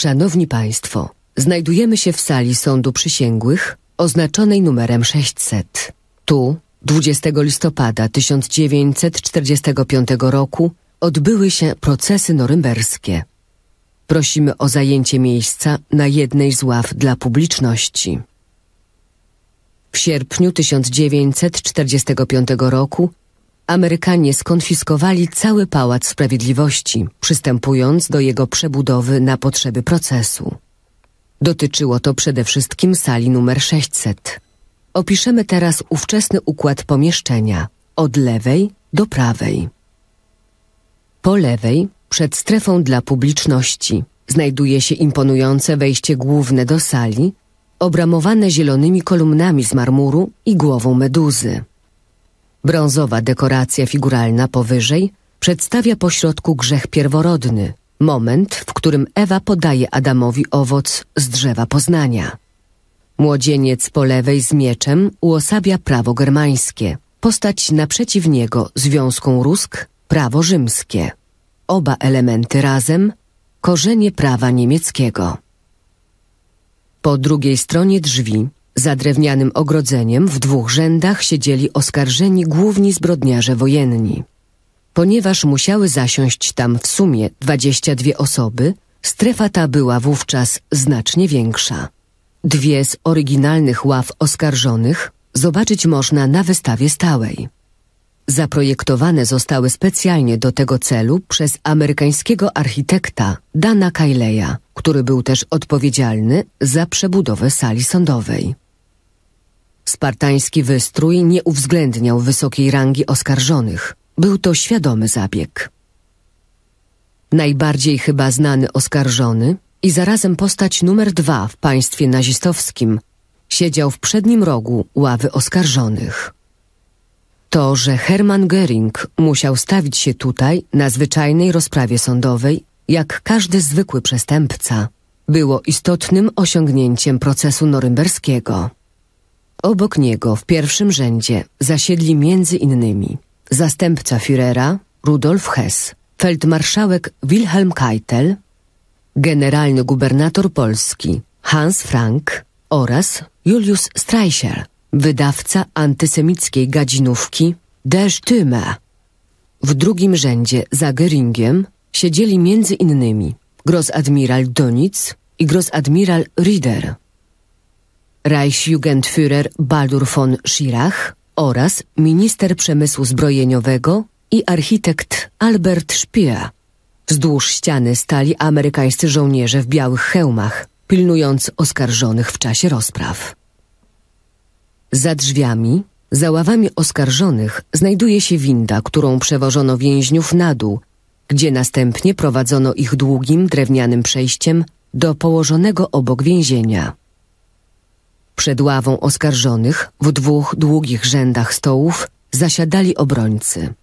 Szanowni Państwo, znajdujemy się w sali Sądu Przysięgłych oznaczonej numerem 600. Tu 20 listopada 1945 roku odbyły się procesy norymberskie. Prosimy o zajęcie miejsca na jednej z ław dla publiczności. W sierpniu 1945 roku Amerykanie skonfiskowali cały Pałac Sprawiedliwości, przystępując do jego przebudowy na potrzeby procesu. Dotyczyło to przede wszystkim sali numer 600. Opiszemy teraz ówczesny układ pomieszczenia od lewej do prawej. Po lewej, przed strefą dla publiczności, znajduje się imponujące wejście główne do sali, obramowane zielonymi kolumnami z marmuru i głową meduzy. Brązowa dekoracja figuralna powyżej przedstawia pośrodku grzech pierworodny, moment, w którym Ewa podaje Adamowi owoc z drzewa poznania. Młodzieniec po lewej z mieczem uosabia prawo germańskie, postać naprzeciw niego związką rusk prawo rzymskie. Oba elementy razem korzenie prawa niemieckiego. Po drugiej stronie drzwi, za drewnianym ogrodzeniem w dwóch rzędach siedzieli oskarżeni główni zbrodniarze wojenni. Ponieważ musiały zasiąść tam w sumie 22 osoby, strefa ta była wówczas znacznie większa. Dwie z oryginalnych ław oskarżonych zobaczyć można na wystawie stałej. Zaprojektowane zostały specjalnie do tego celu przez amerykańskiego architekta Dana Kaileya, który był też odpowiedzialny za przebudowę sali sądowej. Spartański wystrój nie uwzględniał wysokiej rangi oskarżonych. Był to świadomy zabieg. Najbardziej chyba znany oskarżony i zarazem postać numer dwa w państwie nazistowskim siedział w przednim rogu ławy oskarżonych. To, że Hermann Göring musiał stawić się tutaj na zwyczajnej rozprawie sądowej, jak każdy zwykły przestępca, było istotnym osiągnięciem procesu norymberskiego. Obok niego w pierwszym rzędzie zasiedli między innymi zastępca Führera Rudolf Hess, feldmarszałek Wilhelm Keitel, generalny gubernator Polski Hans Frank oraz Julius Streicher, wydawca antysemickiej gadzinówki Der Stimme. W drugim rzędzie za Göringiem siedzieli między innymi grosadmiral Donitz i grosadmiral Rieder, Reichsjugendführer Baldur von Schirach oraz minister przemysłu zbrojeniowego i architekt Albert Speer. Wzdłuż ściany stali amerykańscy żołnierze w białych hełmach, pilnując oskarżonych w czasie rozpraw. Za drzwiami, za ławami oskarżonych znajduje się winda, którą przewożono więźniów na dół, gdzie następnie prowadzono ich długim drewnianym przejściem do położonego obok więzienia. Przed ławą oskarżonych w dwóch długich rzędach stołów zasiadali obrońcy.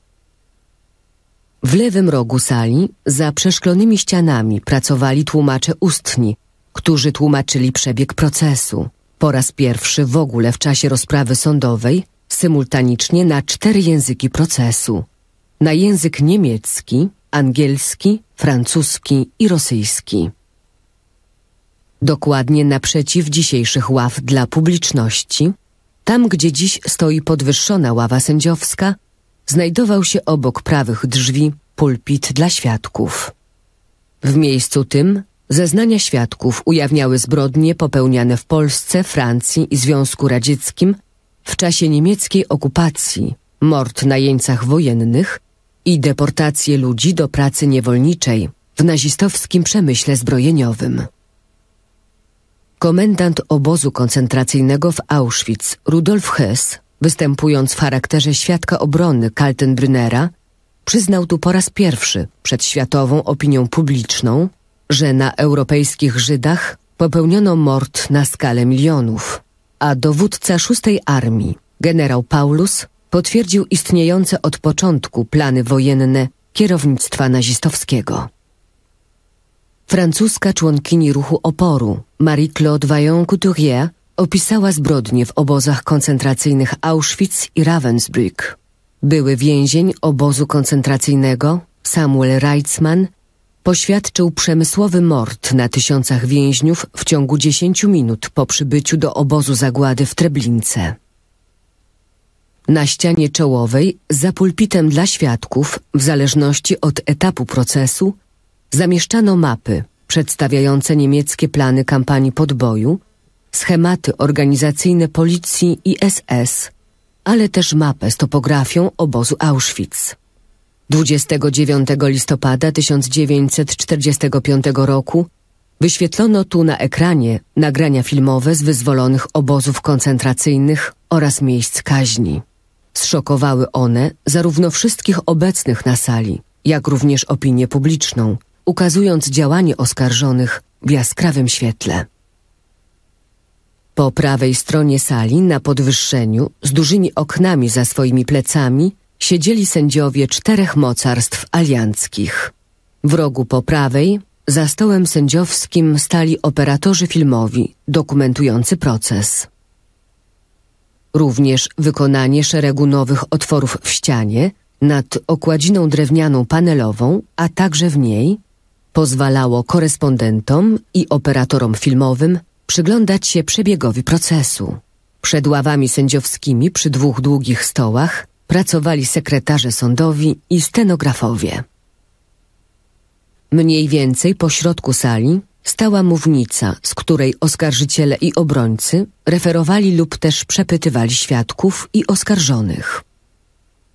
W lewym rogu sali, za przeszklonymi ścianami, pracowali tłumacze ustni, którzy tłumaczyli przebieg procesu. Po raz pierwszy w ogóle w czasie rozprawy sądowej, symultanicznie na cztery języki procesu. Na język niemiecki, angielski, francuski i rosyjski. Dokładnie naprzeciw dzisiejszych ław dla publiczności, tam gdzie dziś stoi podwyższona ława sędziowska, znajdował się obok prawych drzwi pulpit dla świadków. W miejscu tym zeznania świadków ujawniały zbrodnie popełniane w Polsce, Francji i Związku Radzieckim w czasie niemieckiej okupacji, mord na jeńcach wojennych i deportację ludzi do pracy niewolniczej w nazistowskim przemyśle zbrojeniowym. Komendant obozu koncentracyjnego w Auschwitz, Rudolf Hess, występując w charakterze świadka obrony Kaltenbrünnera, przyznał tu po raz pierwszy przed światową opinią publiczną, że na europejskich Żydach popełniono mord na skalę milionów, a dowódca szóstej armii, generał Paulus, potwierdził istniejące od początku plany wojenne kierownictwa nazistowskiego. Francuska członkini ruchu oporu Marie-Claude Vaillant-Couturier opisała zbrodnie w obozach koncentracyjnych Auschwitz i Ravensbrück. Były więzień obozu koncentracyjnego Samuel Reitzmann poświadczył przemysłowy mord na tysiącach więźniów w ciągu 10 minut po przybyciu do obozu zagłady w Treblince. Na ścianie czołowej, za pulpitem dla świadków, w zależności od etapu procesu, zamieszczano mapy przedstawiające niemieckie plany kampanii podboju, schematy organizacyjne policji i SS, ale też mapę z topografią obozu Auschwitz. 29 listopada 1945 roku wyświetlono tu na ekranie nagrania filmowe z wyzwolonych obozów koncentracyjnych oraz miejsc kaźni. Zszokowały one zarówno wszystkich obecnych na sali, jak również opinię publiczną, ukazując działanie oskarżonych w jaskrawym świetle. Po prawej stronie sali, na podwyższeniu, z dużymi oknami za swoimi plecami, siedzieli sędziowie czterech mocarstw alianckich. W rogu po prawej, za stołem sędziowskim stali operatorzy filmowi, dokumentujący proces. Również wykonanie szeregu nowych otworów w ścianie nad okładziną drewnianą panelową, a także w niej pozwalało korespondentom i operatorom filmowym przyglądać się przebiegowi procesu. Przed ławami sędziowskimi przy dwóch długich stołach pracowali sekretarze sądowi i stenografowie. Mniej więcej po środku sali stała mównica, z której oskarżyciele i obrońcy referowali lub też przepytywali świadków i oskarżonych.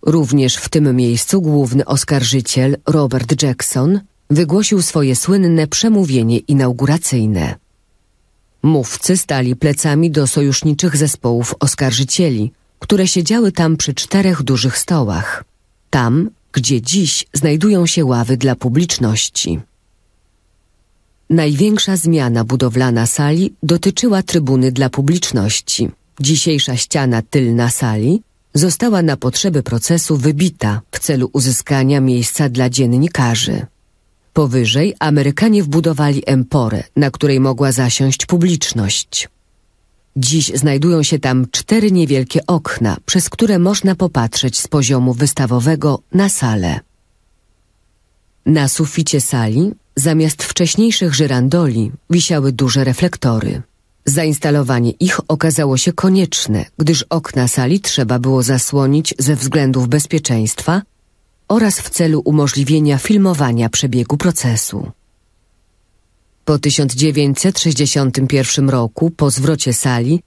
Również w tym miejscu główny oskarżyciel Robert Jackson wygłosił swoje słynne przemówienie inauguracyjne. Mówcy stali plecami do sojuszniczych zespołów oskarżycieli, które siedziały tam przy czterech dużych stołach, tam, gdzie dziś znajdują się ławy dla publiczności. Największa zmiana budowlana sali dotyczyła trybuny dla publiczności. Dzisiejsza ściana tylna sali została na potrzeby procesu wybita w celu uzyskania miejsca dla dziennikarzy. Powyżej Amerykanie wbudowali emporę, na której mogła zasiąść publiczność. Dziś znajdują się tam cztery niewielkie okna, przez które można popatrzeć z poziomu wystawowego na salę. Na suficie sali, zamiast wcześniejszych żyrandoli, wisiały duże reflektory. Zainstalowanie ich okazało się konieczne, gdyż okna sali trzeba było zasłonić ze względów bezpieczeństwa oraz w celu umożliwienia filmowania przebiegu procesu. Po 1961 roku, po zwrocie sali,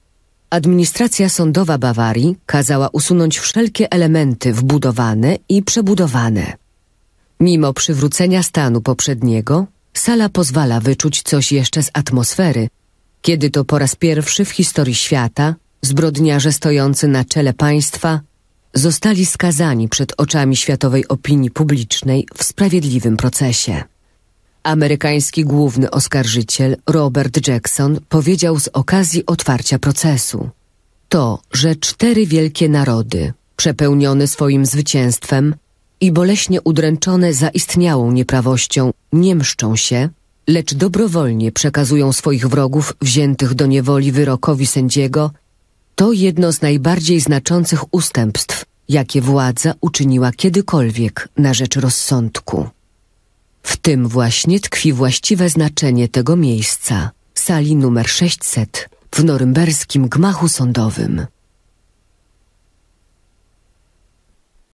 administracja sądowa Bawarii kazała usunąć wszelkie elementy wbudowane i przebudowane. Mimo przywrócenia stanu poprzedniego, sala pozwala wyczuć coś jeszcze z atmosfery, kiedy to po raz pierwszy w historii świata zbrodniarze stojący na czele państwa zostali skazani przed oczami światowej opinii publicznej w sprawiedliwym procesie. Amerykański główny oskarżyciel Robert Jackson powiedział z okazji otwarcia procesu. To, że cztery wielkie narody, przepełnione swoim zwycięstwem i boleśnie udręczone zaistniałą nieprawością, nie mszczą się, lecz dobrowolnie przekazują swoich wrogów wziętych do niewoli wyrokowi sędziego, to jedno z najbardziej znaczących ustępstw, jakie władza uczyniła kiedykolwiek na rzecz rozsądku. W tym właśnie tkwi właściwe znaczenie tego miejsca, sali numer 600 w norymberskim gmachu sądowym.